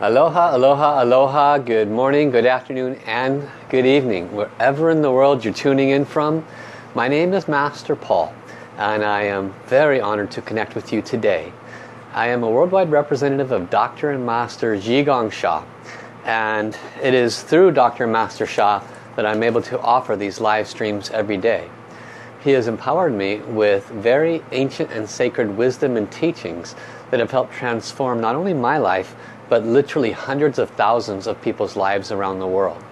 Aloha, aloha, aloha, good morning, good afternoon, and good evening. Wherever in the world you're tuning in from, my name is Master Paul, and I am very honored to connect with you today. I am a worldwide representative of Dr. and Master Zhi Gang Sha, and it is through Dr. and Master Sha that I'm able to offer these live streams every day. He has empowered me with very ancient and sacred wisdom and teachings that have helped transform not only my life, but literally hundreds of thousands of people's lives around the world.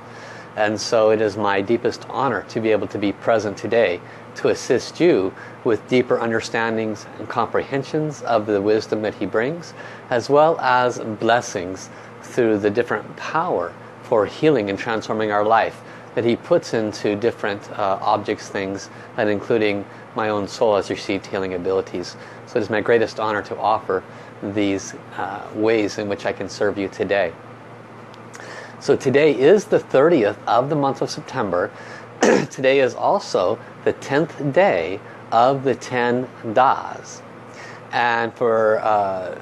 And so it is my deepest honor to be able to be present today to assist you with deeper understandings and comprehensions of the wisdom that he brings, as well as blessings through the different power for healing and transforming our life that he puts into different uh, objects, things, and including my own soul has received healing abilities. So it is my greatest honor to offer these uh, ways in which I can serve you today. So today is the 30th of the month of September. today is also the 10th day of the 10 Das. And for uh,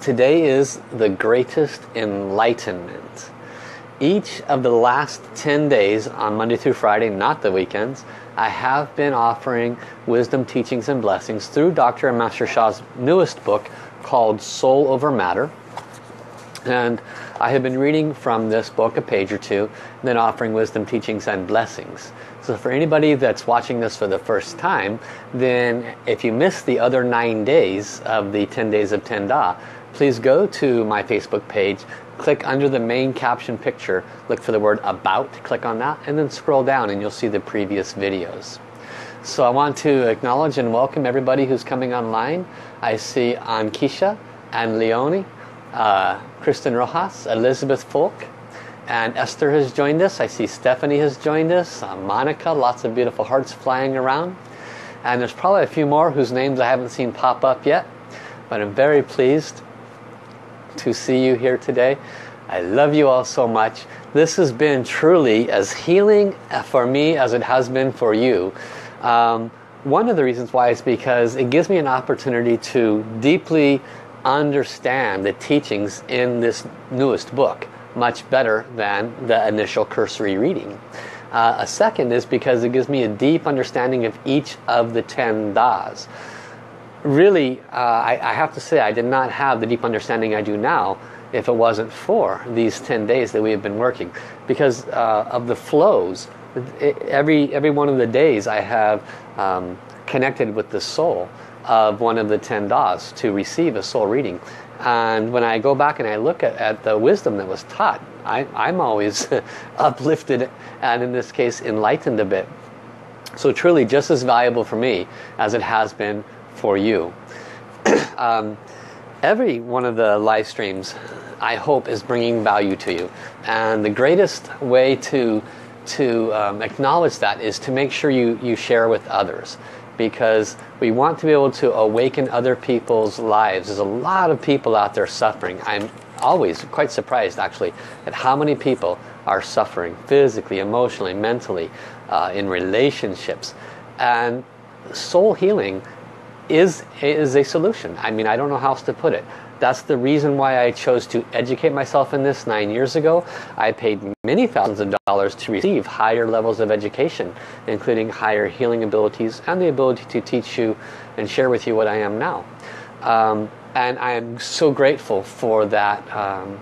today is the greatest enlightenment. Each of the last 10 days on Monday through Friday, not the weekends, I have been offering wisdom, teachings, and blessings through Dr. and Master Sha's newest book, called Soul Over Matter. And I have been reading from this book a page or two, and then offering wisdom, teachings, and blessings. So for anybody that's watching this for the first time, then if you missed the other nine days of the 10 days of 10 Da, please go to my Facebook page, click under the main caption picture, look for the word About, click on that, and then scroll down and you'll see the previous videos. So I want to acknowledge and welcome everybody who's coming online. I see Ankisha and Leonie, uh, Kristen Rojas, Elizabeth Folk, and Esther has joined us. I see Stephanie has joined us, uh, Monica, lots of beautiful hearts flying around. And there's probably a few more whose names I haven't seen pop up yet. But I'm very pleased to see you here today. I love you all so much. This has been truly as healing for me as it has been for you. Um, one of the reasons why is because it gives me an opportunity to deeply understand the teachings in this newest book much better than the initial cursory reading. Uh, a second is because it gives me a deep understanding of each of the 10 das. Really, uh, I, I, have to say I did not have the deep understanding I do now if it wasn't for these 10 days that we have been working because uh, of the flows every every one of the days I have um, connected with the soul of one of the ten das to receive a soul reading. And when I go back and I look at, at the wisdom that was taught I, I'm always uplifted and in this case enlightened a bit. So truly just as valuable for me as it has been for you. Um, every one of the live streams I hope is bringing value to you. And the greatest way to to um, acknowledge that is to make sure you, you share with others because we want to be able to awaken other people's lives. There's a lot of people out there suffering. I'm always quite surprised actually at how many people are suffering physically, emotionally, mentally, uh, in relationships. And soul healing is, is a solution. I mean, I don't know how else to put it. That's the reason why I chose to educate myself in this nine years ago. I paid many thousands of dollars to receive higher levels of education, including higher healing abilities and the ability to teach you and share with you what I am now. Um, and I am so grateful for that, um,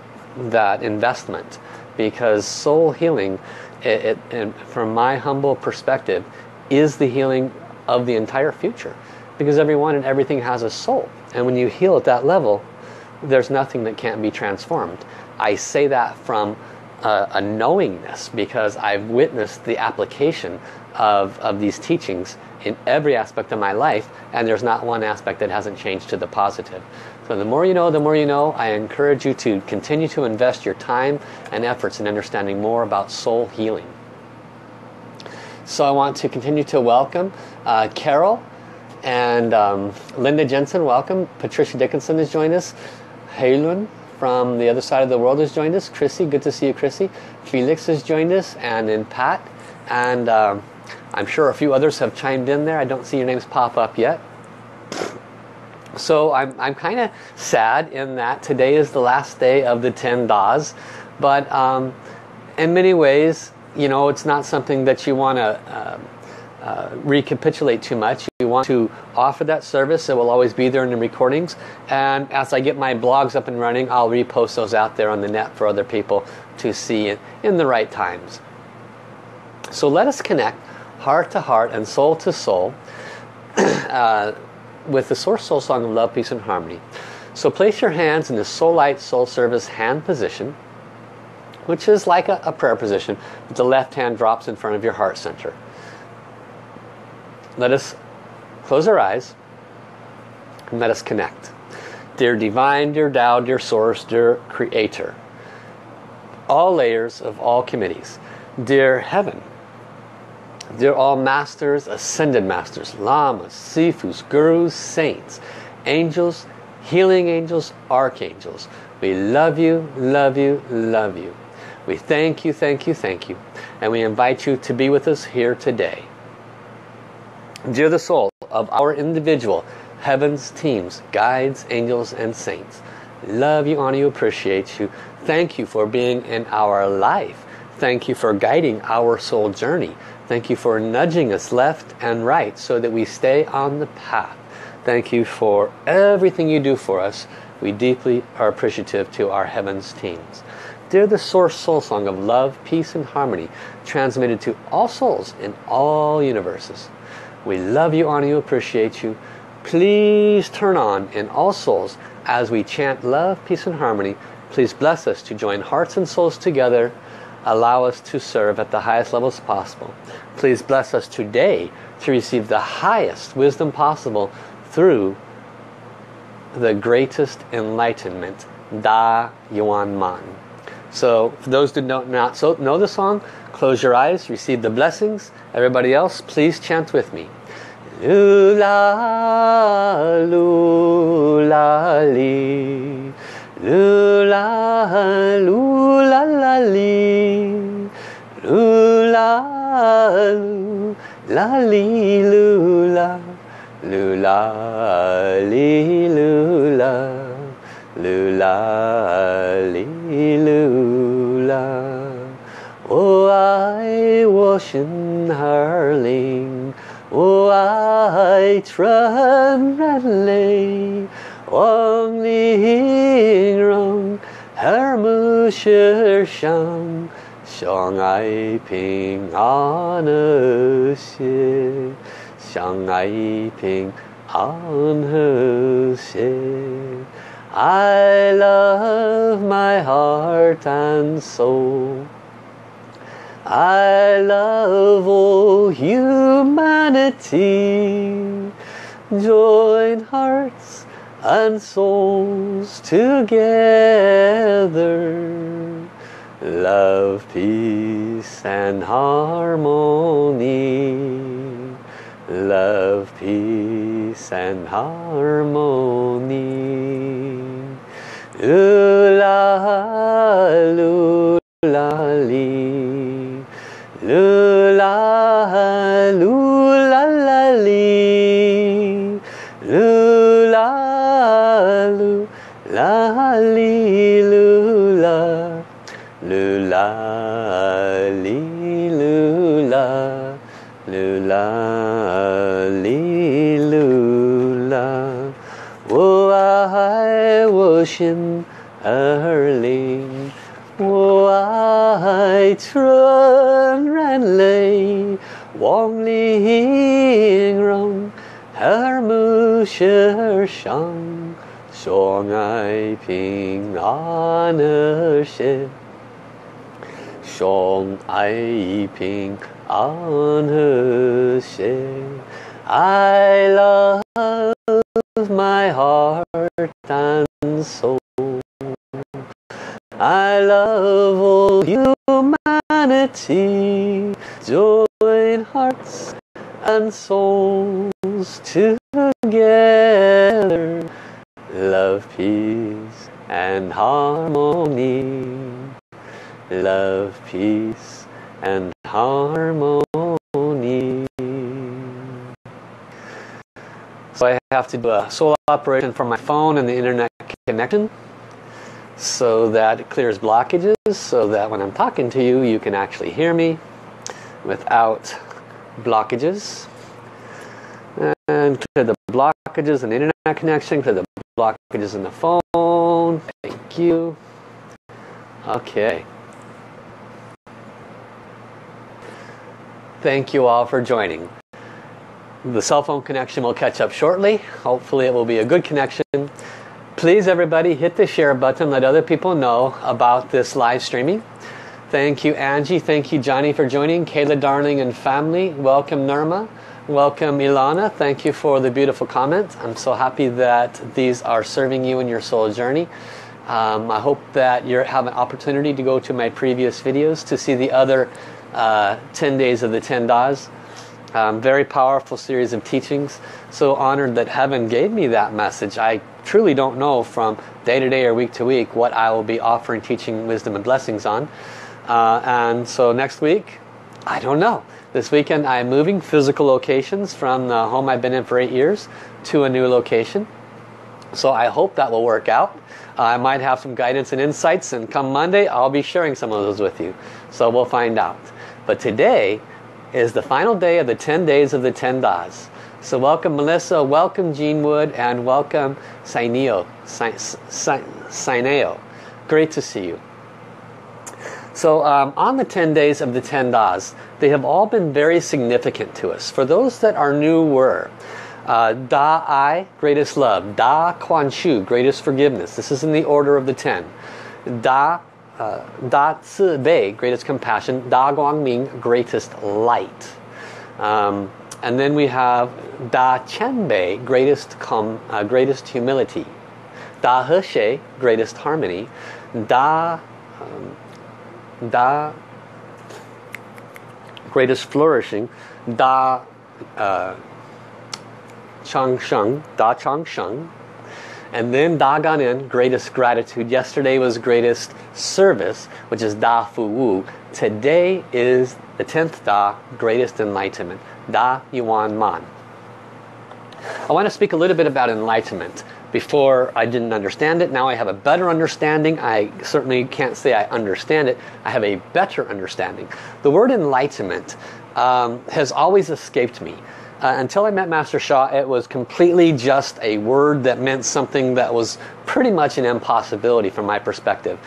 that investment because soul healing, it, it, from my humble perspective, is the healing of the entire future because everyone and everything has a soul. And when you heal at that level, there's nothing that can't be transformed. I say that from a, a knowingness because I've witnessed the application of, of these teachings in every aspect of my life and there's not one aspect that hasn't changed to the positive. So the more you know, the more you know. I encourage you to continue to invest your time and efforts in understanding more about soul healing. So I want to continue to welcome uh, Carol and um, Linda Jensen, welcome. Patricia Dickinson has joined us. Heilun from the other side of the world has joined us. Chrissy, good to see you, Chrissy. Felix has joined us, and then Pat. And um, I'm sure a few others have chimed in there. I don't see your names pop up yet. So I'm, I'm kind of sad in that today is the last day of the 10 das. But um, in many ways, you know, it's not something that you want to uh, uh, recapitulate too much. Want to offer that service. It will always be there in the recordings. And as I get my blogs up and running, I'll repost those out there on the net for other people to see in the right times. So let us connect heart to heart and soul to soul uh, with the Source Soul Song of Love, Peace and Harmony. So place your hands in the Soul Light Soul Service hand position which is like a, a prayer position. But the left hand drops in front of your heart center. Let us close our eyes and let us connect. Dear Divine, dear Tao, dear Source, dear Creator, all layers of all committees, dear Heaven, dear all masters, ascended masters, lamas, sifus, gurus, saints, angels, healing angels, archangels, we love you, love you, love you. We thank you, thank you, thank you. And we invite you to be with us here today. Dear the soul of our individual heavens, teams, guides, angels, and saints. Love you, honor you, appreciate you. Thank you for being in our life. Thank you for guiding our soul journey. Thank you for nudging us left and right so that we stay on the path. Thank you for everything you do for us. We deeply are appreciative to our heavens teams. They're the source soul song of love, peace, and harmony, transmitted to all souls in all universes. We love you, honor you, appreciate you. Please turn on in all souls as we chant love, peace, and harmony. Please bless us to join hearts and souls together. Allow us to serve at the highest levels possible. Please bless us today to receive the highest wisdom possible through the greatest enlightenment, Da Yuan Man. So for those who don't not so know the song, close your eyes, receive the blessings. Everybody else, please chant with me. Lula, lula, li. Lula, lula, la, li. Lula, lula, li, lula. Lula, li, lula. Lula, li, lula. ocean hurling, white run redly, on the rung, her musher shang, shang ping on her shit, ping on her. I love my heart and soul. I love all humanity. Join hearts and souls together. Love, peace and harmony. Love, peace and harmony. Lula, lula, li. Lula, lula, la, li. Lula, lula, li, lula. Lula, li, lula. Lula, li, lula. Oh, I in Erling. Oh, I lay. Wang rong her mu shi shang song er ai ping an er shi song ai ping an shi I love my heart and soul. I love all you humanity. Join hearts and souls together. Love, peace and harmony. Love, peace and harmony. So I have to do a soul operation from my phone and the internet connection so that it clears blockages so that when I'm talking to you, you can actually hear me without blockages. And clear the blockages in the internet connection, clear the blockages in the phone. Thank you. Okay. Thank you all for joining. The cell phone connection will catch up shortly. Hopefully it will be a good connection. Please everybody hit the share button. Let other people know about this live streaming. Thank you Angie. Thank you Johnny for joining. Kayla Darling and family. Welcome Nirma. Welcome Ilana. Thank you for the beautiful comment. I'm so happy that these are serving you in your soul journey. Um, I hope that you have an opportunity to go to my previous videos to see the other uh, 10 days of the 10 Das. Um, very powerful series of teachings. So honored that heaven gave me that message. I truly don't know from day to day or week to week what I will be offering teaching wisdom and blessings on. Uh, and so next week, I don't know. This weekend I'm moving physical locations from the home I've been in for eight years to a new location. So I hope that will work out. Uh, I might have some guidance and insights and come Monday I'll be sharing some of those with you. So we'll find out. But today is the final day of the 10 days of the 10 Das. So welcome Melissa, welcome Jean Wood, and welcome Saineo. Saineo. Great to see you. So um, on the 10 days of the 10 Das, they have all been very significant to us. For those that are new were, uh, Da Ai, greatest love. Da Kuan Shu, greatest forgiveness. This is in the order of the 10. Da Da Ci Bei, greatest compassion, Da Guang Ming, greatest light. Um, and then we have Da Qian Bei, greatest, com, uh, greatest humility. Da He Xie, greatest harmony. Da, um, Da, greatest flourishing. Da uh, Chang Sheng, Da Chang Sheng, and then Da Gan En, greatest gratitude. Yesterday was greatest service, which is Da Fu Wu. Today is the 10th Da, greatest enlightenment. Da Yuan Man. I want to speak a little bit about enlightenment. Before I didn't understand it, now I have a better understanding. I certainly can't say I understand it. I have a better understanding. The word enlightenment um, has always escaped me. Uh, until I met Master Sha, it was completely just a word that meant something that was pretty much an impossibility from my perspective.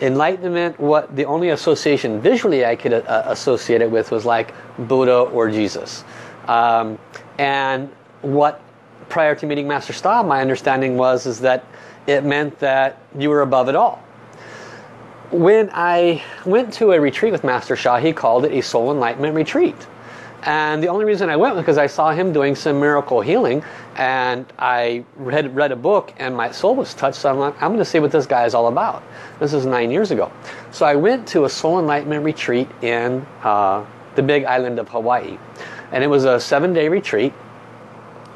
Enlightenment, what the only association visually I could uh, associate it with was like Buddha or Jesus. Um, and what prior to meeting Master Sha, my understanding was is that it meant that you were above it all. When I went to a retreat with Master Sha, he called it a soul enlightenment retreat. And the only reason I went was because I saw him doing some miracle healing and I read, read a book and my soul was touched. So I'm like, I'm going to see what this guy is all about. This is nine years ago. So I went to a soul enlightenment retreat in uh, the big island of Hawaii. And it was a seven day retreat.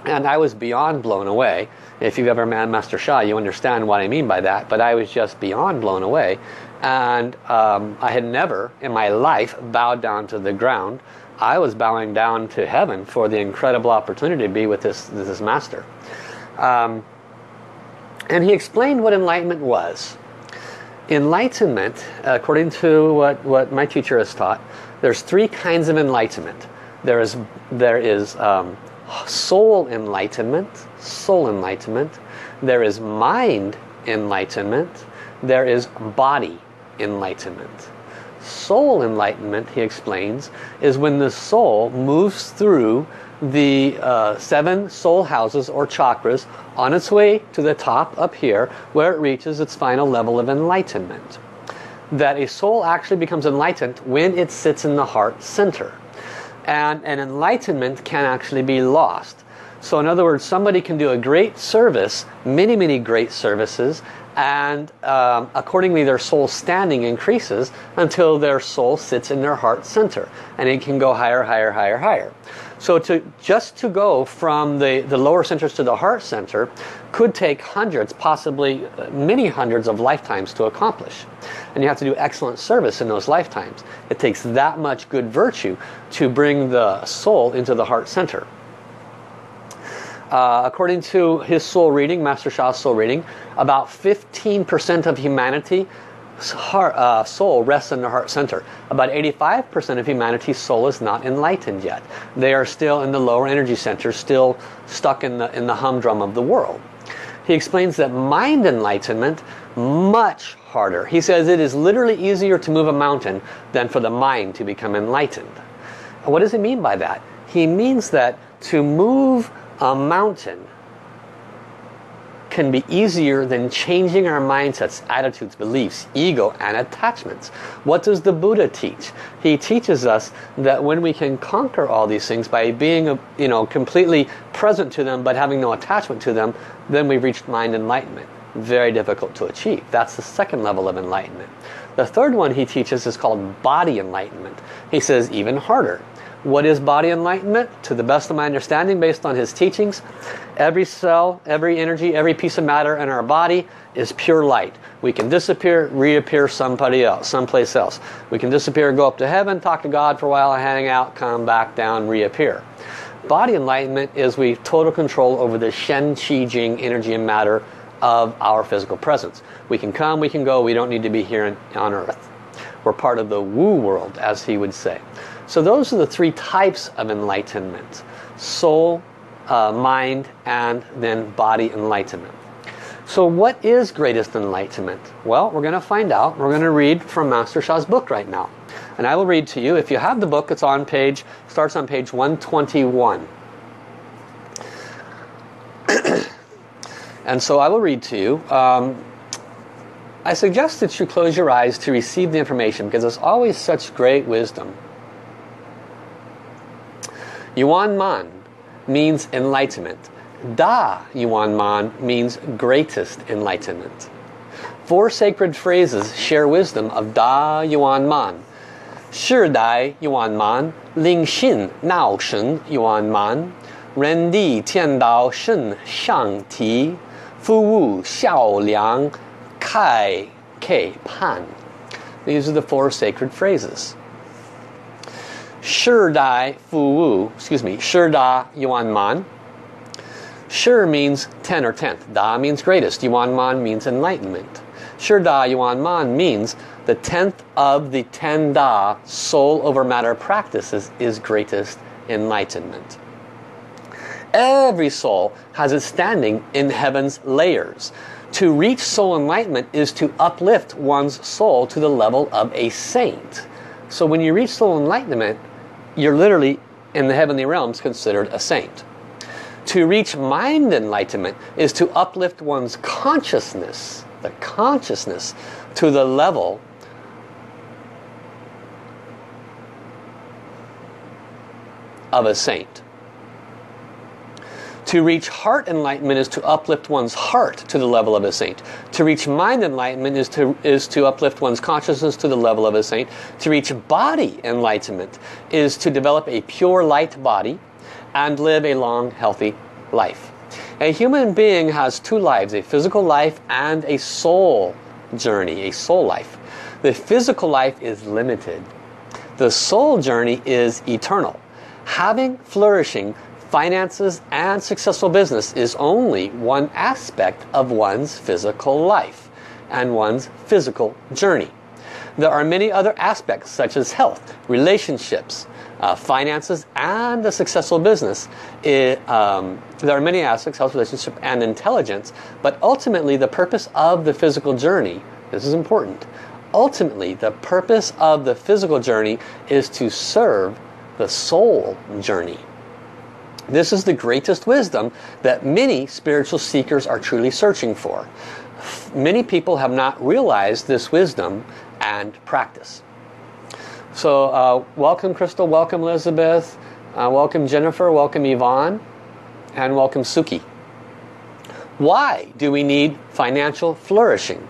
And I was beyond blown away. If you've ever met Master Sha, you understand what I mean by that. But I was just beyond blown away. And um, I had never in my life bowed down to the ground I was bowing down to heaven for the incredible opportunity to be with this, this master. Um, and he explained what enlightenment was. Enlightenment, according to what, what my teacher has taught, there's three kinds of enlightenment. There is, there is um, soul enlightenment, soul enlightenment. There is mind enlightenment. There is body enlightenment. Soul enlightenment, he explains, is when the soul moves through the uh, seven soul houses or chakras on its way to the top up here where it reaches its final level of enlightenment. That a soul actually becomes enlightened when it sits in the heart center. And an enlightenment can actually be lost. So in other words, somebody can do a great service, many, many great services, and um, accordingly their soul standing increases until their soul sits in their heart center and it can go higher higher higher higher. So to just to go from the the lower centers to the heart center could take hundreds possibly uh, many hundreds of lifetimes to accomplish. And you have to do excellent service in those lifetimes. It takes that much good virtue to bring the soul into the heart center uh, according to his soul reading, Master Sha's soul reading, about 15% of humanity heart, uh, soul rests in the heart center. About 85% of humanity's soul is not enlightened yet. They are still in the lower energy center, still stuck in the, in the humdrum of the world. He explains that mind enlightenment, much harder. He says it is literally easier to move a mountain than for the mind to become enlightened. What does he mean by that? He means that to move a mountain can be easier than changing our mindsets, attitudes, beliefs, ego, and attachments. What does the Buddha teach? He teaches us that when we can conquer all these things by being uh, you know, completely present to them but having no attachment to them, then we've reached mind enlightenment. Very difficult to achieve. That's the second level of enlightenment. The third one he teaches is called body enlightenment. He says even harder. What is body enlightenment? To the best of my understanding, based on his teachings, every cell, every energy, every piece of matter in our body is pure light. We can disappear, reappear somebody else, someplace else. We can disappear, go up to heaven, talk to God for a while, hang out, come back down, reappear. Body enlightenment is we total control over the Shen, Qi, Jing, energy and matter of our physical presence. We can come, we can go, we don't need to be here on earth. We're part of the Wu world, as he would say. So those are the three types of enlightenment. Soul, uh, mind, and then body enlightenment. So what is greatest enlightenment? Well, we're going to find out. We're going to read from Master Sha's book right now. And I will read to you. If you have the book, it's on page, starts on page 121. and so I will read to you. Um, I suggest that you close your eyes to receive the information because it's always such great wisdom. Yuan Man means enlightenment. Da Yuan Man means greatest enlightenment. Four sacred phrases share wisdom of Da Yuan Man. Shi Dai Yuan Man, Ling Xin Nao Shen Yuan Man, Ren Di Tian Dao Shen Shang Ti, Fu Wu Xiao Liang Kai Ke Pan. These are the four sacred phrases. Shi Dai Fu Wu, excuse me, Shi Da Yuan Man. Shi means ten or tenth. Da means greatest. Yuan Man means enlightenment. Shi Da Yuan Man means the tenth of the ten Da soul over matter practices is greatest enlightenment. Every soul has its standing in heaven's layers. To reach soul enlightenment is to uplift one's soul to the level of a saint. So when you reach soul enlightenment, you're literally in the heavenly realms considered a saint. To reach mind enlightenment is to uplift one's consciousness, the consciousness, to the level of a saint. To reach heart enlightenment is to uplift one's heart to the level of a saint. To reach mind enlightenment is to, is to uplift one's consciousness to the level of a saint. To reach body enlightenment is to develop a pure light body and live a long, healthy life. A human being has two lives, a physical life and a soul journey, a soul life. The physical life is limited. The soul journey is eternal. Having flourishing finances and successful business is only one aspect of one's physical life and one's physical journey. There are many other aspects such as health, relationships, uh, finances, and a successful business. It, um, there are many aspects, health, relationship, and intelligence, but ultimately the purpose of the physical journey, this is important, ultimately the purpose of the physical journey is to serve the soul journey. This is the greatest wisdom that many spiritual seekers are truly searching for. Many people have not realized this wisdom and practice. So uh, welcome Crystal, welcome Elizabeth, uh, welcome Jennifer, welcome Yvonne, and welcome Suki. Why do we need financial flourishing?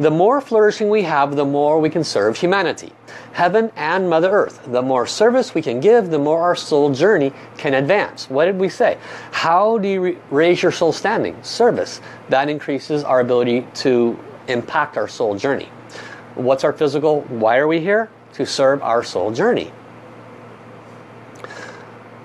The more flourishing we have, the more we can serve humanity. Heaven and Mother Earth. The more service we can give, the more our soul journey can advance. What did we say? How do you raise your soul standing? Service. That increases our ability to impact our soul journey. What's our physical? Why are we here? To serve our soul journey.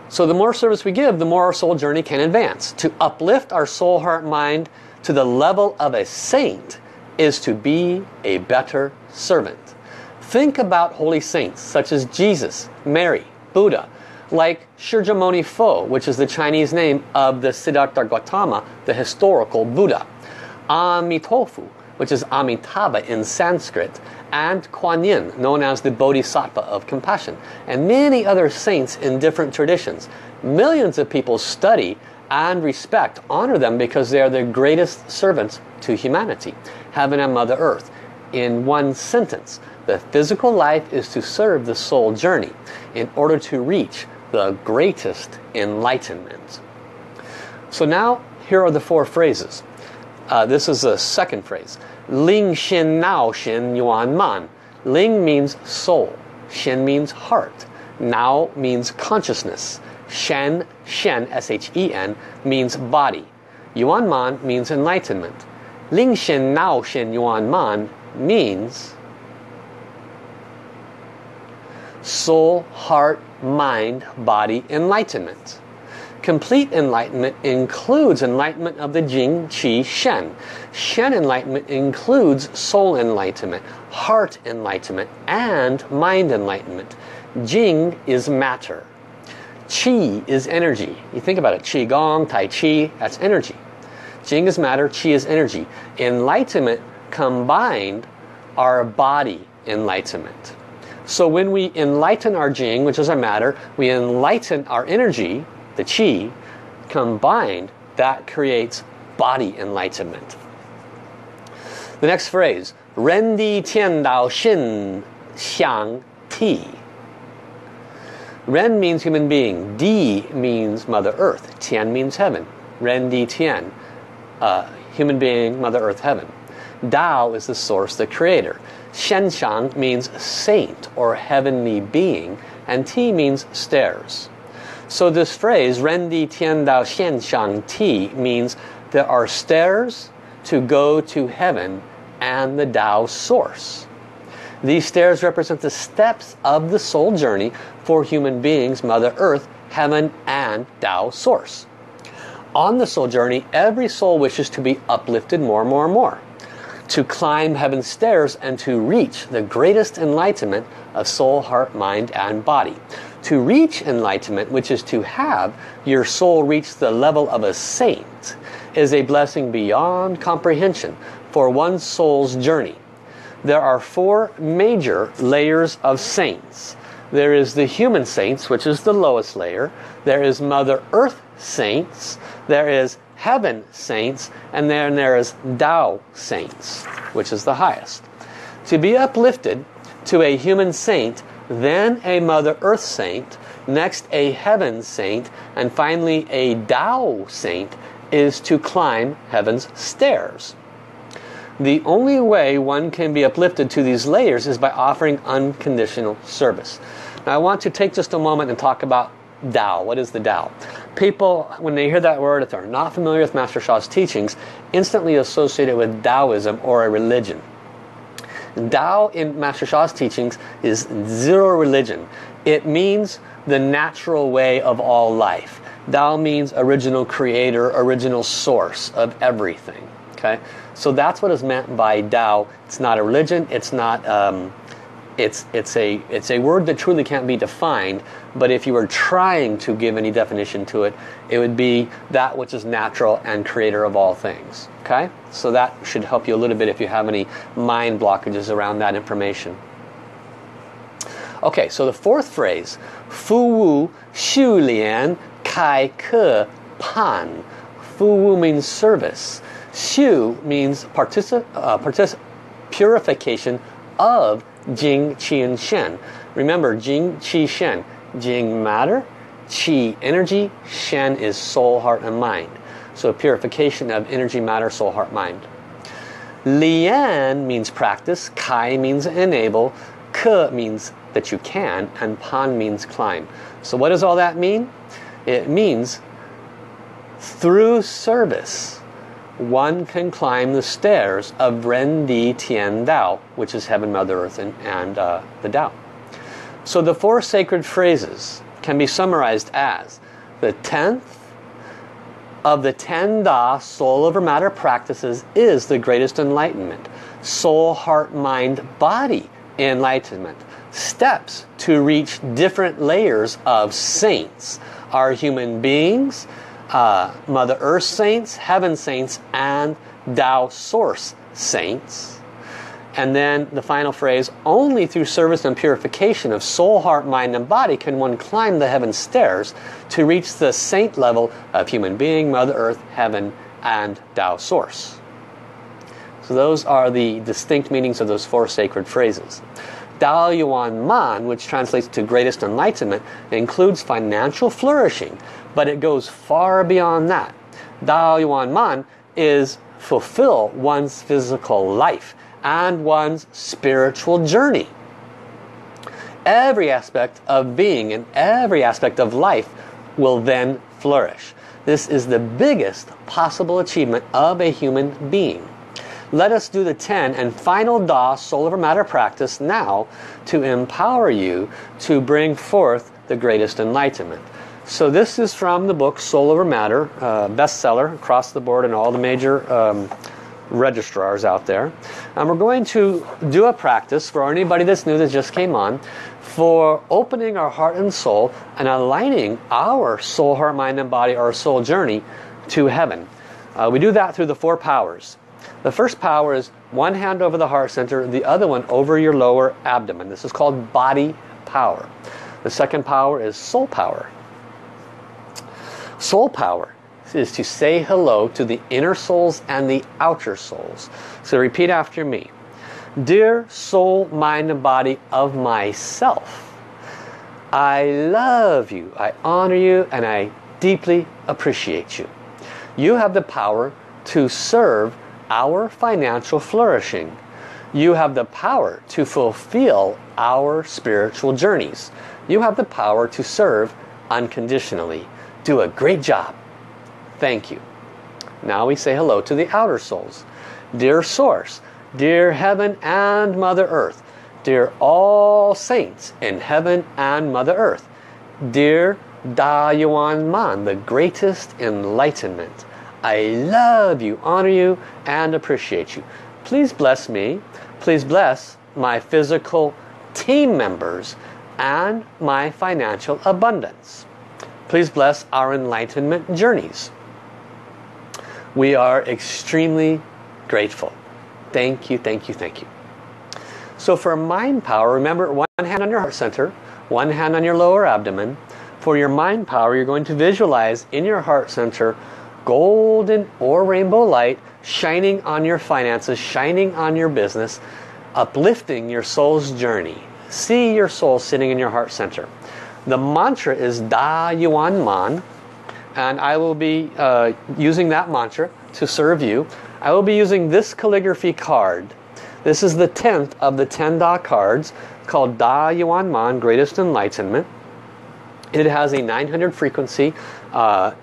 So the more service we give, the more our soul journey can advance. To uplift our soul, heart, mind to the level of a saint is to be a better servant. Think about holy saints such as Jesus, Mary, Buddha, like Shurjamoni Fo, which is the Chinese name of the Siddhartha Gautama, the historical Buddha. Amitofu, which is Amitabha in Sanskrit, and Kuan Yin, known as the Bodhisattva of compassion, and many other saints in different traditions. Millions of people study and respect, honor them because they are the greatest servants to humanity, heaven and Mother Earth. In one sentence, the physical life is to serve the soul journey in order to reach the greatest enlightenment. So now, here are the four phrases. Uh, this is the second phrase. Ling Xin Nao Shen Yuan Man. Ling means soul. Xin means heart. Nao means consciousness. Shen, Shen, S-H-E-N, means body. Yuan Man means enlightenment. Ling Xin Nao Shen Yuan Man means soul, heart, mind, body enlightenment. Complete enlightenment includes enlightenment of the Jing, Qi, Shen. Shen enlightenment includes soul enlightenment, heart enlightenment, and mind enlightenment. Jing is matter. Qi is energy. You think about it, Qi Gong, Tai Chi, that's energy. Jing is matter, Qi is energy. Enlightenment combined our body enlightenment. So when we enlighten our Jing, which is our matter, we enlighten our energy, the Qi, combined, that creates body enlightenment. The next phrase, Ren Di Tian Dao Xin Xiang Ti. Ren means human being. Di means Mother Earth. Tian means heaven. Ren Di Tian. Uh, human being, Mother Earth, heaven. Dao is the source, the creator. Xianxiang means saint or heavenly being. And Ti means stairs. So this phrase, Ren Di Tian Dao Xianxiang Ti, means there are stairs to go to heaven and the Tao source. These stairs represent the steps of the soul journey for human beings, Mother Earth, Heaven, and Tao Source. On the soul journey, every soul wishes to be uplifted more and more and more, to climb heaven's stairs and to reach the greatest enlightenment of soul, heart, mind, and body. To reach enlightenment, which is to have your soul reach the level of a saint, is a blessing beyond comprehension for one soul's journey. There are four major layers of saints. There is the human saints, which is the lowest layer. There is Mother Earth saints. There is heaven saints. And then there is Tao saints, which is the highest. To be uplifted to a human saint, then a Mother Earth saint, next a heaven saint, and finally a Tao saint is to climb heaven's stairs. The only way one can be uplifted to these layers is by offering unconditional service. Now I want to take just a moment and talk about Tao. What is the Tao? People, when they hear that word, if they're not familiar with Master Sha's teachings, instantly associate it with Taoism or a religion. Tao in Master Sha's teachings is zero religion. It means the natural way of all life. Tao means original creator, original source of everything. Okay, so that's what is meant by Tao. It's not a religion. It's not. Um, it's it's a it's a word that truly can't be defined. But if you were trying to give any definition to it, it would be that which is natural and creator of all things. Okay, so that should help you a little bit if you have any mind blockages around that information. Okay, so the fourth phrase, Fu Wu Xu Lian Kai Ke Pan. Fu Wu means service. Xu means particip uh, purification of Jing, Qi, and Shen. Remember, Jing, Qi, Shen. Jing, matter. Qi, energy. Shen is soul, heart, and mind. So purification of energy, matter, soul, heart, mind. Lian means practice. Kai means enable. Ke means that you can. And Pan means climb. So what does all that mean? It means through service one can climb the stairs of Ren Di Tian Dao, which is Heaven, Mother Earth, and, and uh, the Dao. So the four sacred phrases can be summarized as The tenth of the ten Da soul over matter practices is the greatest enlightenment. Soul, heart, mind, body enlightenment. Steps to reach different layers of saints are human beings, uh, Mother Earth saints, heaven saints, and Tao source saints. And then the final phrase, only through service and purification of soul, heart, mind, and body can one climb the heaven stairs to reach the saint level of human being, Mother Earth, heaven, and Tao source. So those are the distinct meanings of those four sacred phrases. Da Yuan Man, which translates to greatest enlightenment, includes financial flourishing, but it goes far beyond that. Da Yuan Man is fulfill one's physical life and one's spiritual journey. Every aspect of being and every aspect of life will then flourish. This is the biggest possible achievement of a human being. Let us do the 10 and final Da Soul Over Matter practice now to empower you to bring forth the greatest enlightenment. So this is from the book Soul Over Matter, uh, bestseller across the board in all the major um, registrars out there. And we're going to do a practice for anybody that's new that just came on for opening our heart and soul and aligning our soul, heart, mind, and body, our soul journey to heaven. Uh, we do that through the four powers. The first power is one hand over the heart center, the other one over your lower abdomen. This is called body power. The second power is soul power. Soul power is to say hello to the inner souls and the outer souls. So repeat after me. Dear soul, mind, and body of myself, I love you, I honor you, and I deeply appreciate you. You have the power to serve our financial flourishing. You have the power to fulfill our spiritual journeys. You have the power to serve unconditionally. Do a great job. Thank you. Now we say hello to the outer souls. Dear Source, dear Heaven and Mother Earth, dear all saints in Heaven and Mother Earth, dear Da Yuan Man, the greatest enlightenment. I love you, honor you, and appreciate you. Please bless me. Please bless my physical team members and my financial abundance. Please bless our enlightenment journeys. We are extremely grateful. Thank you, thank you, thank you. So for mind power, remember one hand on your heart center, one hand on your lower abdomen. For your mind power, you're going to visualize in your heart center golden or rainbow light shining on your finances, shining on your business, uplifting your soul's journey. See your soul sitting in your heart center. The mantra is Da Yuan Man, and I will be uh, using that mantra to serve you. I will be using this calligraphy card. This is the 10th of the 10 Da cards called Da Yuan Man, Greatest Enlightenment. It has a 900 frequency uh,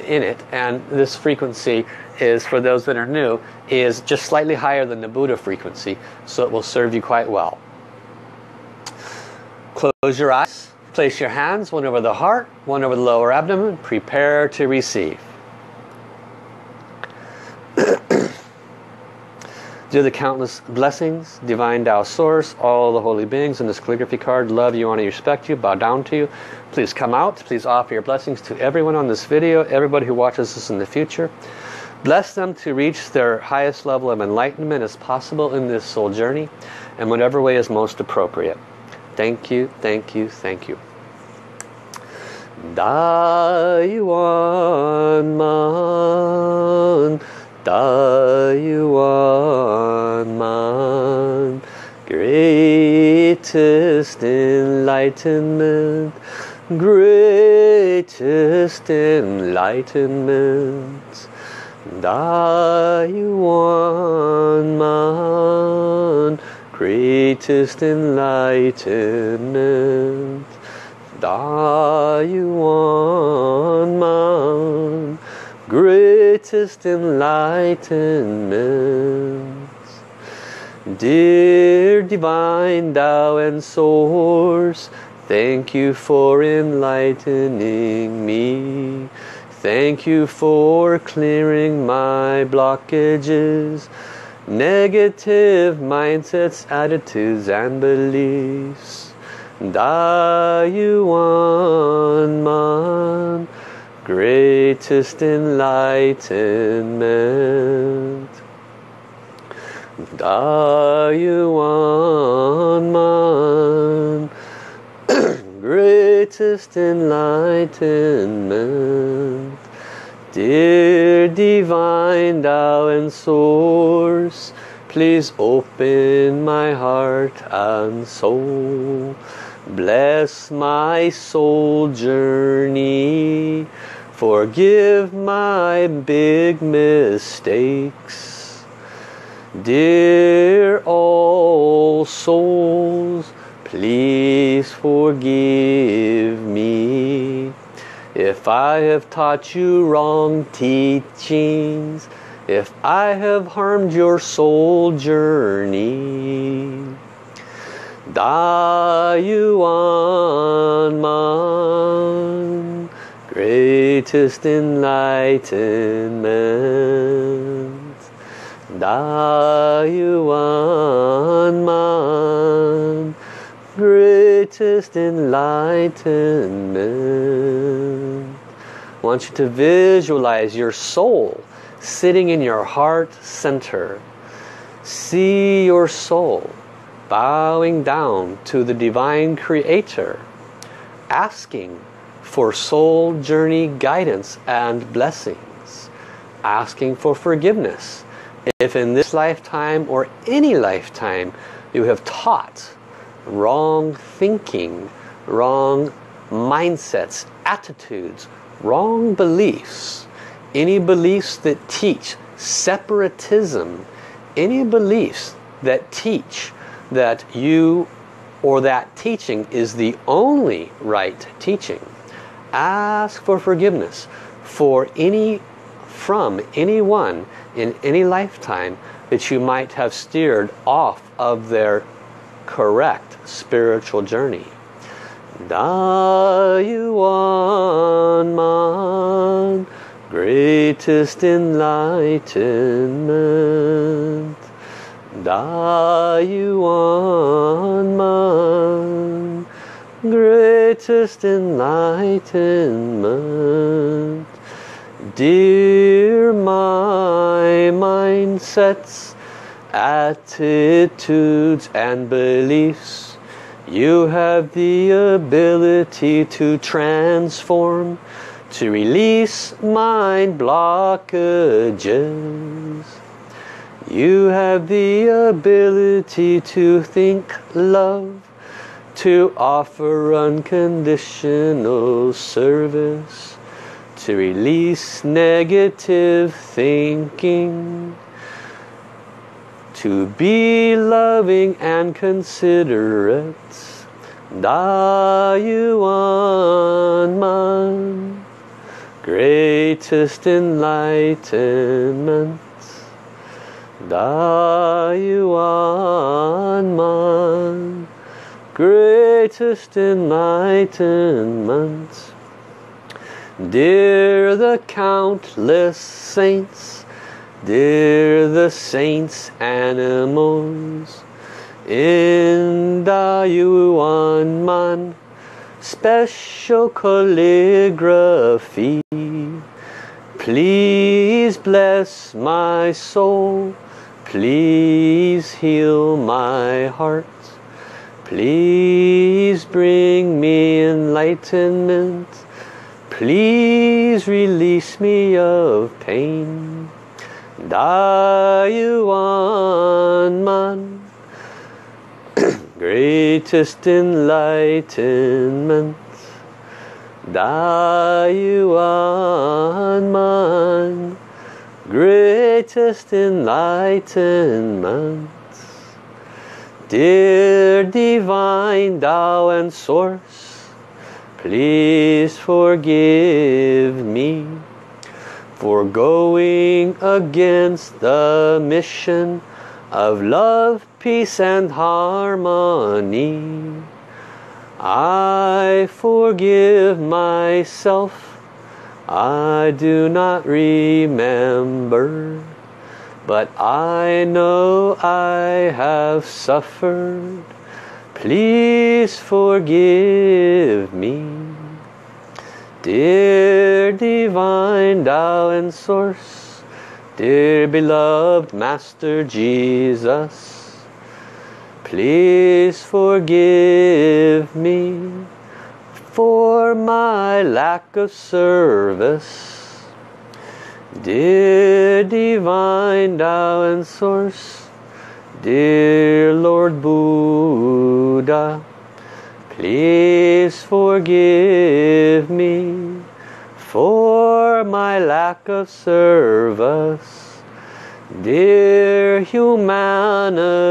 in it and this frequency is, for those that are new, is just slightly higher than the Buddha frequency so it will serve you quite well. Close your eyes. Place your hands, one over the heart, one over the lower abdomen. Prepare to receive. Do the countless blessings, divine Tao source, all the holy beings in this calligraphy card love you, honor you, respect you, bow down to you. Please come out. Please offer your blessings to everyone on this video, everybody who watches this in the future. Bless them to reach their highest level of enlightenment as possible in this soul journey in whatever way is most appropriate. Thank you, thank you, thank you. Da Yuan Man, Da Yuan Man, greatest enlightenment, greatest enlightenment. Da Yuan Man, greatest enlightenment. Da Yuan Man, greatest enlightenment. Dear Divine Tao and Source, Thank you for enlightening me. Thank you for clearing my blockages, negative mindsets, attitudes and beliefs. Dayuan greatest enlightenment. Dayuan greatest enlightenment. Dear Divine Tao and Source, please open my heart and soul. Bless my soul journey. Forgive my big mistakes. Dear all souls, Please forgive me if I have taught you wrong teachings, if I have harmed your soul journey. Da Yuan Man, greatest enlightenment. Da Yuan Man, greatest enlightenment. I want you to visualize your soul sitting in your heart center. See your soul bowing down to the divine creator, asking for soul journey guidance and blessings, asking for forgiveness. If in this lifetime or any lifetime you have taught wrong thinking, wrong mindsets, attitudes, wrong beliefs, any beliefs that teach separatism, any beliefs that teach that you or that teaching is the only right teaching. Ask for forgiveness for any from anyone in any lifetime that you might have steered off of their correct spiritual journey. Da Yuan Man, greatest enlightenment. Da Yuan Man, greatest enlightenment. Dear my mindsets, attitudes and beliefs. You have the ability to transform, to release mind blockages. You have the ability to think love, to offer unconditional service, to release negative thinking, to be loving and considerate. Da Yuan Man, greatest enlightenment. Da Yuan Man, greatest enlightenment. Dear the countless saints, dear the saints animals, in Da Yuan Man, special calligraphy. Please bless my soul, please heal my heart, please bring me enlightenment, please release me of pain. Da Yuan Man, greatest enlightenment. Da Yuan Man, greatest enlightenment. Dear Divine Tao and Source, please forgive me for going against the mission of love, peace and harmony. I forgive myself. I do not remember. But I know I have suffered. Please forgive me. Dear Divine Tao and Source, Dear beloved Master Jesus, Please forgive me for my lack of service Dear Divine Tao and Source, Dear Lord Buddha, please forgive me for my lack of service. Dear humanity,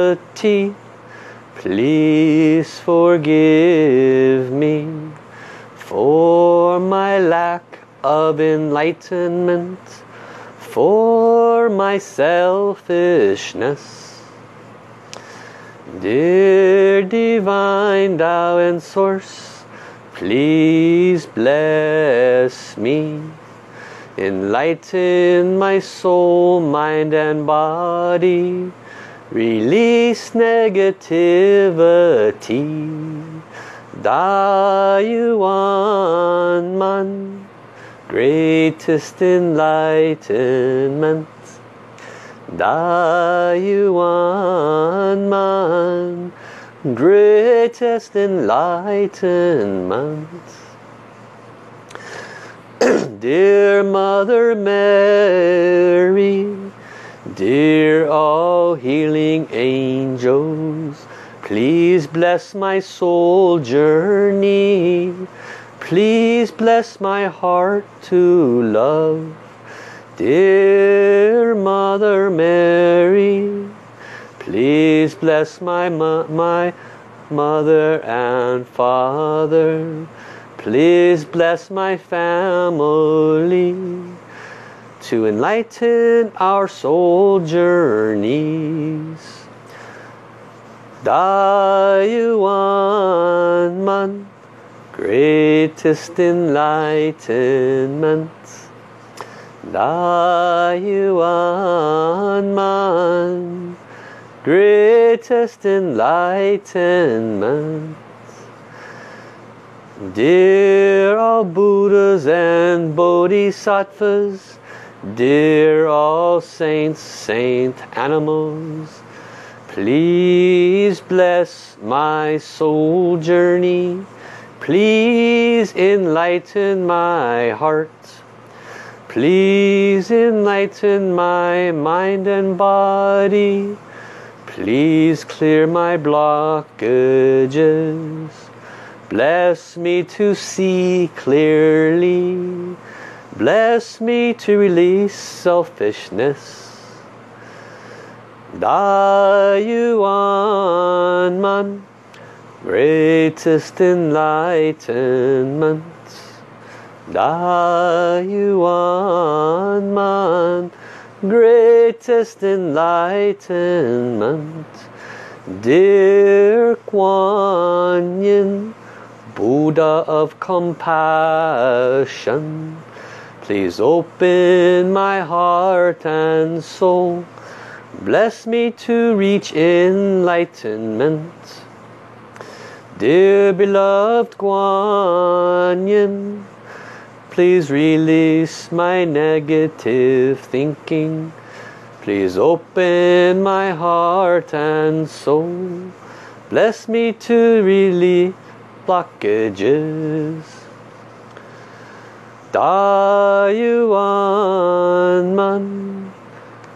please forgive me for my lack of enlightenment for my selfishness. Dear Divine Tao and Source, please bless me. Enlighten my soul, mind and body. Release negativity. Da Yuan Man. Greatest enlightenment. Da Yuan Man. Greatest enlightenment. Dear Mother Mary Dear all healing angels Please bless my soul journey Please bless my heart to love. Dear Mother Mary, please bless my, my mother and father. Please bless my family to enlighten our soul journeys. Da Yuan Man greatest enlightenment. Da Yuan Man greatest enlightenment. Dear all Buddhas and Bodhisattvas Dear all saints, saint animals Please bless my soul journey Please enlighten my heart. Please enlighten my mind and body. Please clear my blockages. Bless me to see clearly. Bless me to release selfishness. Da Yuan Man greatest enlightenment. Da Yuan Man greatest enlightenment. Dear Kuan Yin Buddha of compassion Please open my heart and soul Bless me to reach enlightenment Dear beloved Guan Yin, please release my negative thinking. Please open my heart and soul. Bless me to release blockages. Da Yuan Man,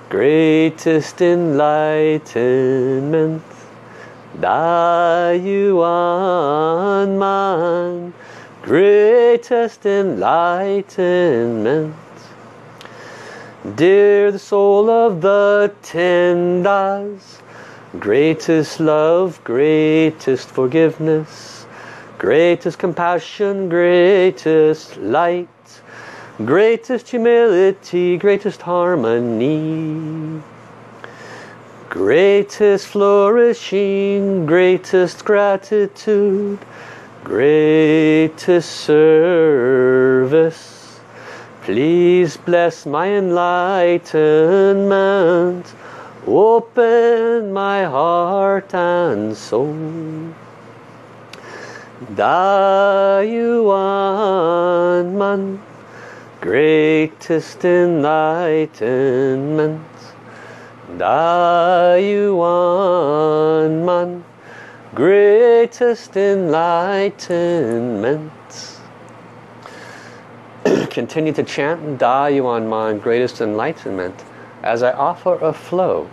greatest enlightenment. Yuan Man, greatest enlightenment. Dear the soul of the ten das, greatest love, greatest forgiveness, greatest compassion, greatest light, greatest humility, greatest harmony greatest flourishing, greatest gratitude, greatest service. Please bless my enlightenment. Open my heart and soul. Dayuan greatest enlightenment. Dayuan man, greatest enlightenment. Continue to chant Da Yuan Man, greatest enlightenment, as I offer a flow.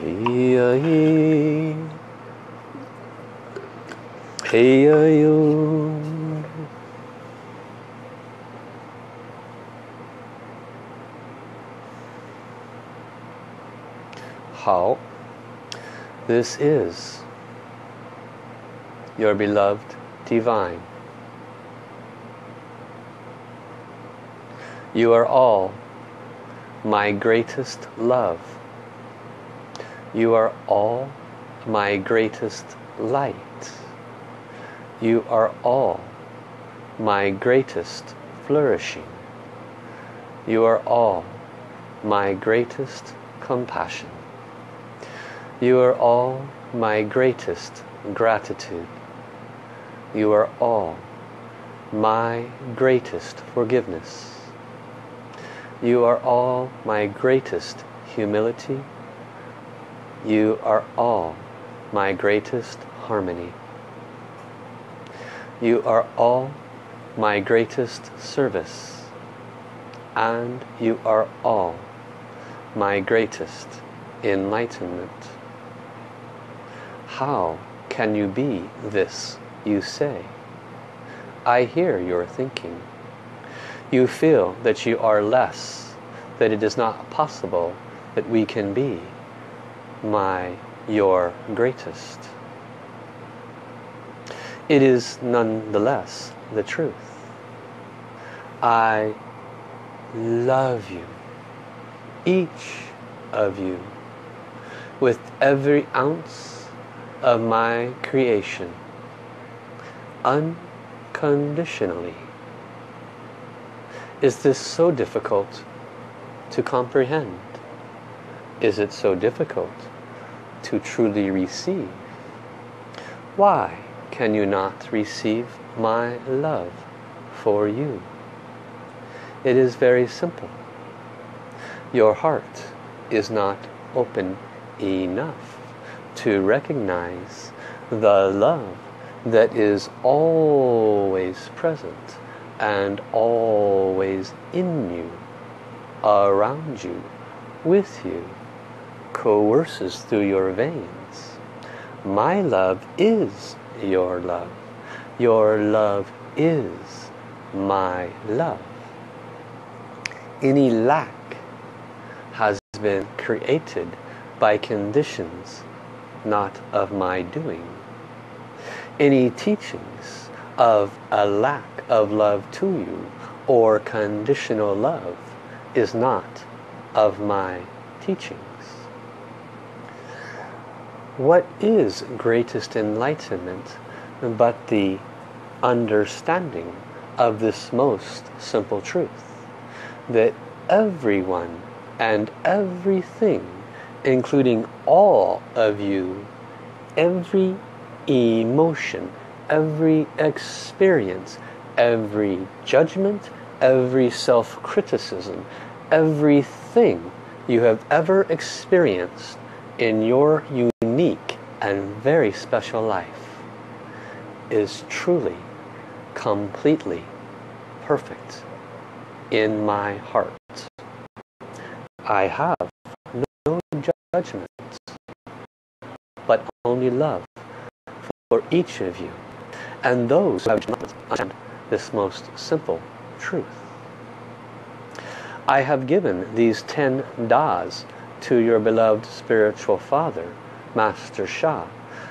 Hey, hey, how this is your beloved divine. You are all my greatest love. You are all my greatest light. You are all my greatest flourishing. You are all my greatest compassion. You are all my greatest gratitude. You are all my greatest forgiveness. You are all my greatest humility. You are all my greatest harmony. You are all my greatest service. And you are all my greatest enlightenment. How can you be this, you say? I hear your thinking. You feel that you are less, that it is not possible that we can be my, your greatest. It is nonetheless the truth. I love you, each of you, with every ounce of my creation unconditionally. Is this so difficult to comprehend? Is it so difficult to truly receive? Why can you not receive my love for you? It is very simple. Your heart is not open enough to recognize the love that is always present and always in you, around you, with you, coerces through your veins. My love is your love. Your love is my love. Any lack has been created by conditions not of my doing. Any teachings of a lack of love to you or conditional love is not of my teachings. What is greatest enlightenment but the understanding of this most simple truth? That everyone and everything including all of you, every emotion, every experience, every judgment, every self-criticism, everything you have ever experienced in your unique and very special life is truly, completely perfect in my heart. I have no judgment, but only love for each of you and those who have understand this most simple truth. I have given these ten das to your beloved spiritual father, Master Sha,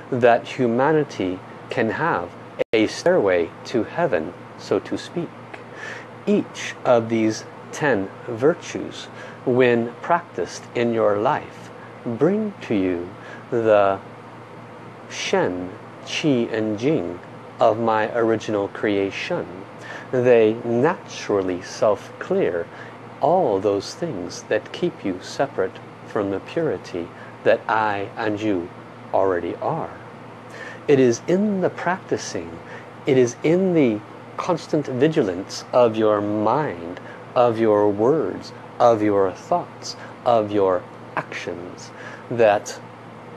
that humanity can have a stairway to heaven, so to speak. Each of these ten virtues, when practiced in your life, bring to you the Shen, Qi and Jing of my original creation. They naturally self-clear all those things that keep you separate from the purity that I and you already are. It is in the practicing, it is in the constant vigilance of your mind, of your words, of your thoughts, of your actions that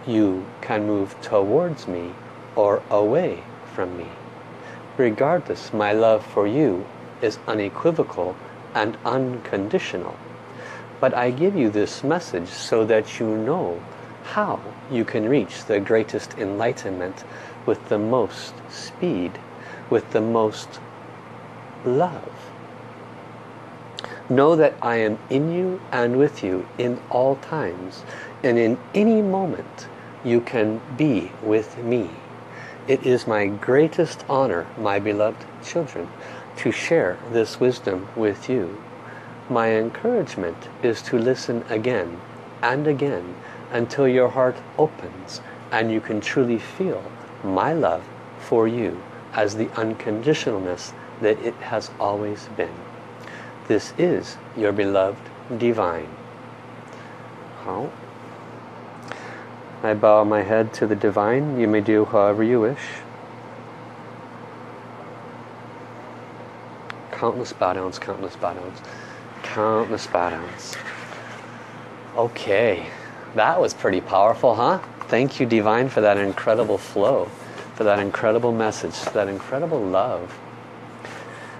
you can move towards me or away from me. Regardless, my love for you is unequivocal and unconditional. But I give you this message so that you know how you can reach the greatest enlightenment with the most speed, with the most love. Know that I am in you and with you in all times. And in any moment, you can be with me. It is my greatest honor, my beloved children, to share this wisdom with you. My encouragement is to listen again and again until your heart opens and you can truly feel my love for you as the unconditionalness that it has always been. This is your beloved divine. How? I bow my head to the divine. You may do however you wish. Countless bow downs, countless bow downs, countless bow downs. Okay, that was pretty powerful, huh? Thank you, Divine, for that incredible flow, for that incredible message, that incredible love.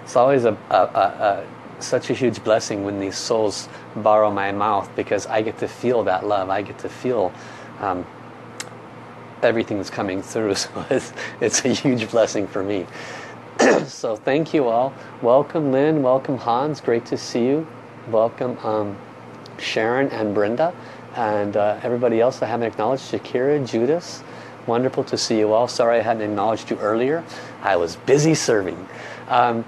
It's always a, a, a, a such a huge blessing when these souls borrow my mouth because I get to feel that love. I get to feel um, everything that's coming through. So it's, it's a huge blessing for me. so thank you all. Welcome Lynn, welcome Hans, great to see you. Welcome um, Sharon and Brenda and uh, everybody else I haven't acknowledged, Shakira, Judas. Wonderful to see you all. Sorry I hadn't acknowledged you earlier. I was busy serving. Um,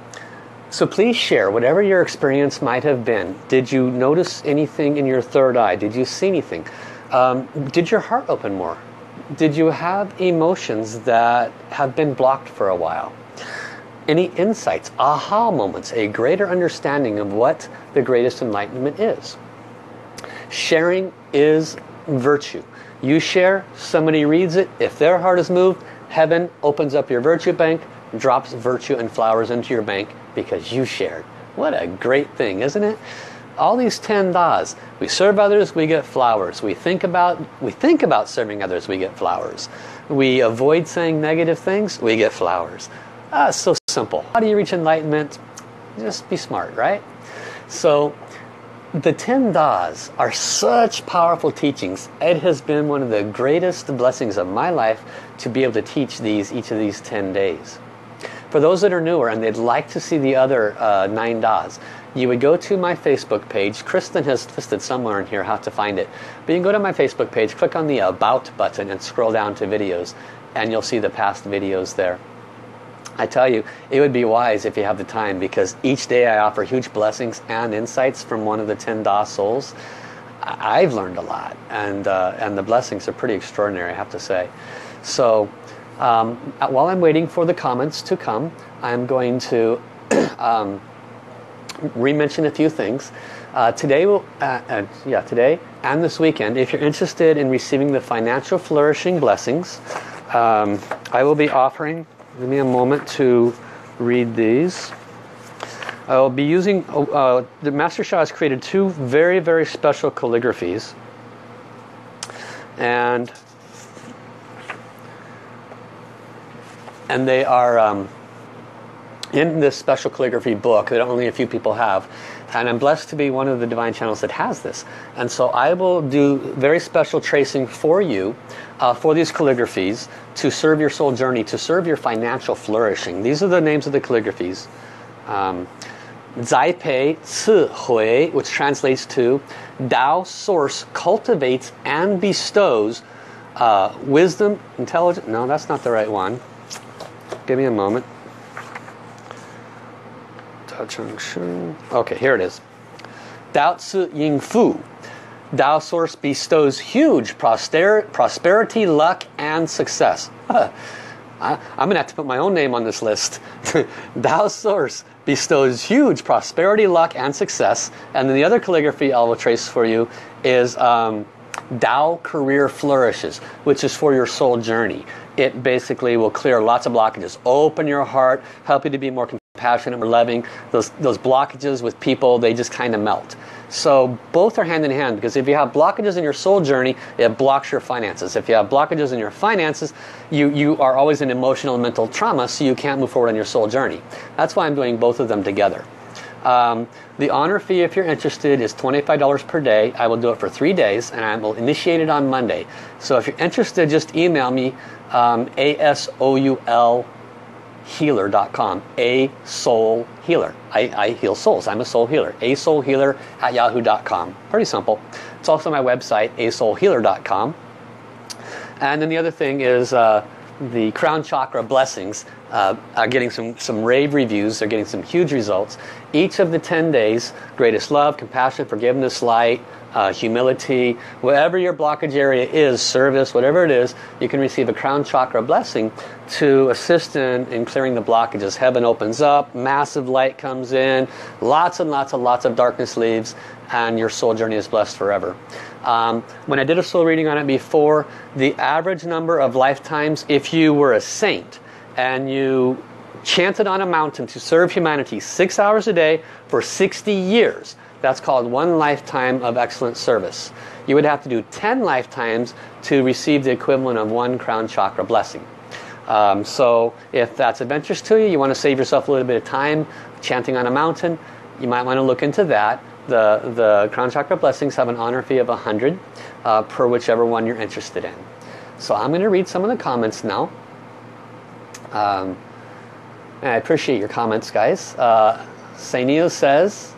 so please share whatever your experience might have been. Did you notice anything in your third eye? Did you see anything? Um, did your heart open more? Did you have emotions that have been blocked for a while? Any insights, aha moments, a greater understanding of what the greatest enlightenment is? Sharing is virtue. You share, somebody reads it, if their heart is moved, heaven opens up your virtue bank, drops virtue and flowers into your bank because you shared. What a great thing, isn't it? All these 10 das. We serve others, we get flowers. We think about we think about serving others, we get flowers. We avoid saying negative things, we get flowers. Ah, so simple. How do you reach enlightenment? Just be smart, right? So the 10 Das are such powerful teachings. It has been one of the greatest blessings of my life to be able to teach these each of these 10 days. For those that are newer and they'd like to see the other uh, 9 Das, you would go to my Facebook page. Kristen has listed somewhere in here how to find it. But you can go to my Facebook page, click on the About button and scroll down to videos and you'll see the past videos there. I tell you, it would be wise if you have the time because each day I offer huge blessings and insights from one of the 10 Da souls. I've learned a lot and, uh, and the blessings are pretty extraordinary, I have to say. So um, while I'm waiting for the comments to come, I'm going to um, re-mention a few things. Uh, today, uh, uh, yeah, today and this weekend, if you're interested in receiving the financial flourishing blessings, um, I will be offering Give me a moment to read these. I'll be using, uh, the Master Sha has created two very, very special calligraphies. And and they are um, in this special calligraphy book that only a few people have and I'm blessed to be one of the divine channels that has this. And so I will do very special tracing for you uh, for these calligraphies to serve your soul journey to serve your financial flourishing. These are the names of the calligraphies. Um, Zai Pei Ci Hui which translates to Tao Source cultivates and bestows uh, wisdom intelligence. No that's not the right one. Give me a moment Okay, here it is. Dao Ying Fu. Tao Source bestows huge prosperity, luck, and success. I, am going to have to put my own name on this list. Dao Source bestows huge prosperity, luck, and success. And then the other calligraphy I will trace for you is um, Tao Career Flourishes, which is for your soul journey. It basically will clear lots of blockages. Open your heart, help you to be more compassionate, more loving. Those, those blockages with people, they just kind of melt. So both are hand in hand because if you have blockages in your soul journey, it blocks your finances. If you have blockages in your finances, you, you are always in emotional and mental trauma, so you can't move forward on your soul journey. That's why I'm doing both of them together. Um, the honor fee, if you're interested, is $25 per day. I will do it for three days, and I will initiate it on Monday. So if you're interested, just email me um, ASOUL healer.com a soul healer. I, I, heal souls. I'm a soul healer. A soul healer at yahoo.com pretty simple. It's also my website a soulhealer.com and then the other thing is uh, the crown chakra blessings uh, are getting some some rave reviews. They're getting some huge results. Each of the 10 days greatest love compassion forgiveness light uh, humility, whatever your blockage area is, service, whatever it is, you can receive a crown chakra blessing to assist in, in clearing the blockages. Heaven opens up, massive light comes in, lots and lots and lots of darkness leaves, and your soul journey is blessed forever. Um, when I did a soul reading on it before, the average number of lifetimes, if you were a saint and you chanted on a mountain to serve humanity six hours a day for 60 years, that's called one lifetime of excellent service. You would have to do 10 lifetimes to receive the equivalent of one crown chakra blessing. Um, so if that's adventurous to you, you want to save yourself a little bit of time chanting on a mountain, you might want to look into that. The, the crown chakra blessings have an honor fee of 100 uh, per whichever one you're interested in. So I'm going to read some of the comments now. Um, I appreciate your comments, guys. Uh, says,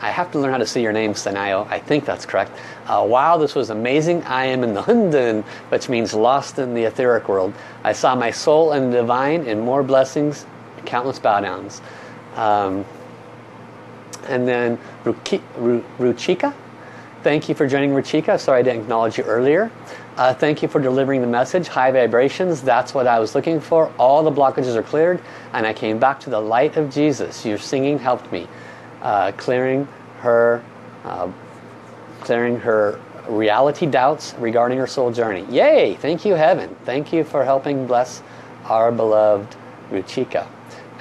I have to learn how to say your name, Sanayo. I think that's correct. Uh, wow, this was amazing. I am in the Hunden, which means lost in the etheric world. I saw my soul and divine and more blessings, countless bow downs. Um, and then Ruki, Ru, Ruchika, thank you for joining Ruchika. Sorry I didn't acknowledge you earlier. Uh, thank you for delivering the message. High vibrations, that's what I was looking for. All the blockages are cleared, and I came back to the light of Jesus. Your singing helped me uh, clearing her uh, clearing her reality doubts regarding her soul journey. Yay! Thank you, heaven. Thank you for helping bless our beloved Ruchika.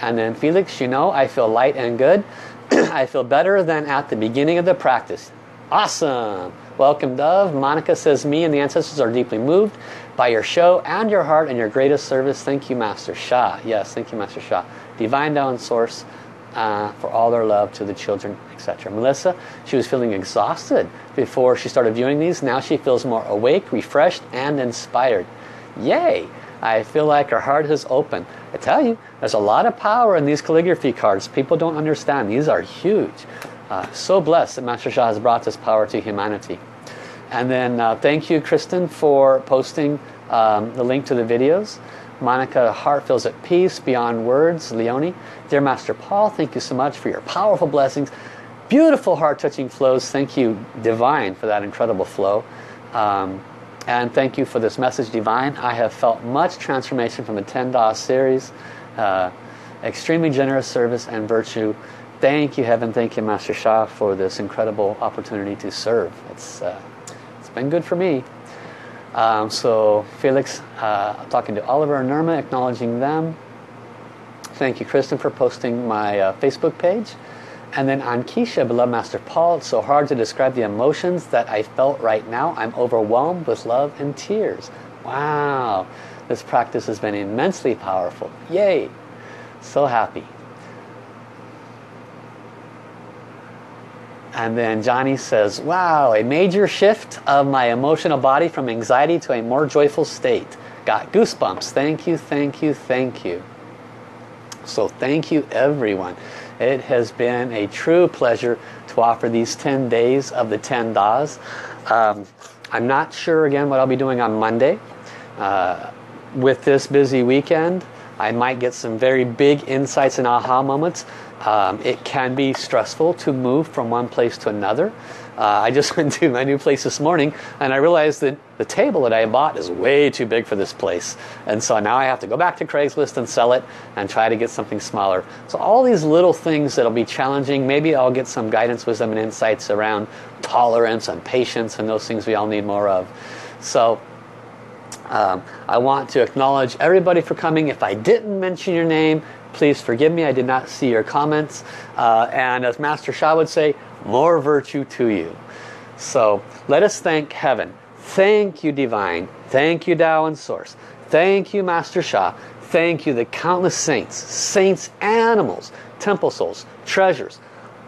And then Felix, you know, I feel light and good. I feel better than at the beginning of the practice. Awesome! Welcome, Dove. Monica says, me and the ancestors are deeply moved by your show and your heart and your greatest service. Thank you, Master Sha. Yes, thank you, Master Sha. Divine Tao Source uh, for all their love to the children, etc. Melissa, she was feeling exhausted before she started viewing these. Now she feels more awake, refreshed, and inspired. Yay! I feel like her heart has opened. I tell you, there's a lot of power in these calligraphy cards. People don't understand. These are huge. Uh, so blessed that Master Sha has brought this power to humanity. And then uh, thank you, Kristen, for posting um, the link to the videos. Monica, heart feels at peace beyond words. Leonie, dear Master Paul, thank you so much for your powerful blessings. Beautiful heart-touching flows. Thank you, Divine, for that incredible flow. Um, and thank you for this message, Divine. I have felt much transformation from the 10 Da series. Uh, extremely generous service and virtue. Thank you, Heaven. Thank you, Master Sha, for this incredible opportunity to serve. It's, uh, it's been good for me. Um, so Felix, uh, talking to Oliver and Nirma, acknowledging them. Thank you, Kristen, for posting my uh, Facebook page. And then on Keisha, beloved Master Paul, it's so hard to describe the emotions that I felt right now. I'm overwhelmed with love and tears. Wow, this practice has been immensely powerful. Yay, so happy. And then Johnny says, wow, a major shift of my emotional body from anxiety to a more joyful state. Got goosebumps. Thank you, thank you, thank you. So thank you everyone. It has been a true pleasure to offer these 10 days of the 10 Das. Um, I'm not sure again what I'll be doing on Monday. Uh, with this busy weekend, I might get some very big insights and aha moments. Um, it can be stressful to move from one place to another. Uh, I just went to my new place this morning and I realized that the table that I bought is way too big for this place. And so now I have to go back to Craigslist and sell it and try to get something smaller. So all these little things that'll be challenging, maybe I'll get some guidance, wisdom, and insights around tolerance and patience and those things we all need more of. So um, I want to acknowledge everybody for coming. If I didn't mention your name, please forgive me. I did not see your comments. Uh, and as Master Sha would say, more virtue to you. So let us thank heaven. Thank you, Divine. Thank you, Tao and Source. Thank you, Master Sha. Thank you, the countless saints, saints, animals, temple souls, treasures,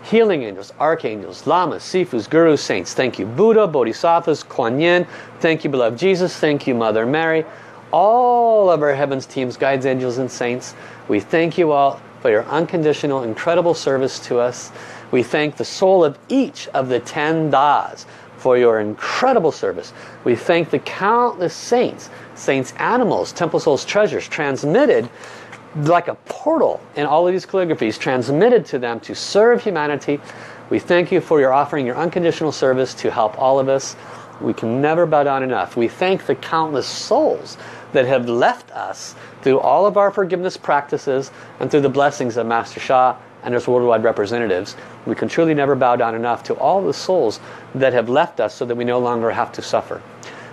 healing angels, archangels, lamas, sifus, gurus, saints. Thank you, Buddha, Bodhisattvas, Kuan Yin. Thank you, beloved Jesus. Thank you, Mother Mary. All of our heavens teams, guides, angels, and saints. We thank you all for your unconditional, incredible service to us. We thank the soul of each of the ten Das for your incredible service. We thank the countless saints, saints animals, temple souls treasures transmitted like a portal in all of these calligraphies transmitted to them to serve humanity. We thank you for your offering your unconditional service to help all of us. We can never bow down enough. We thank the countless souls that have left us through all of our forgiveness practices and through the blessings of Master Sha and his worldwide representatives. We can truly never bow down enough to all the souls that have left us so that we no longer have to suffer.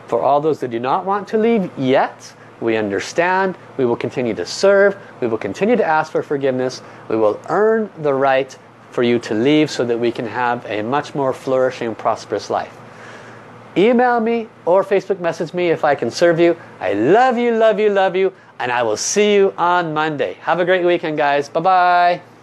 For all those that do not want to leave yet, we understand, we will continue to serve, we will continue to ask for forgiveness, we will earn the right for you to leave so that we can have a much more flourishing, prosperous life. Email me or Facebook message me if I can serve you. I love you, love you, love you, and I will see you on Monday. Have a great weekend, guys. Bye-bye.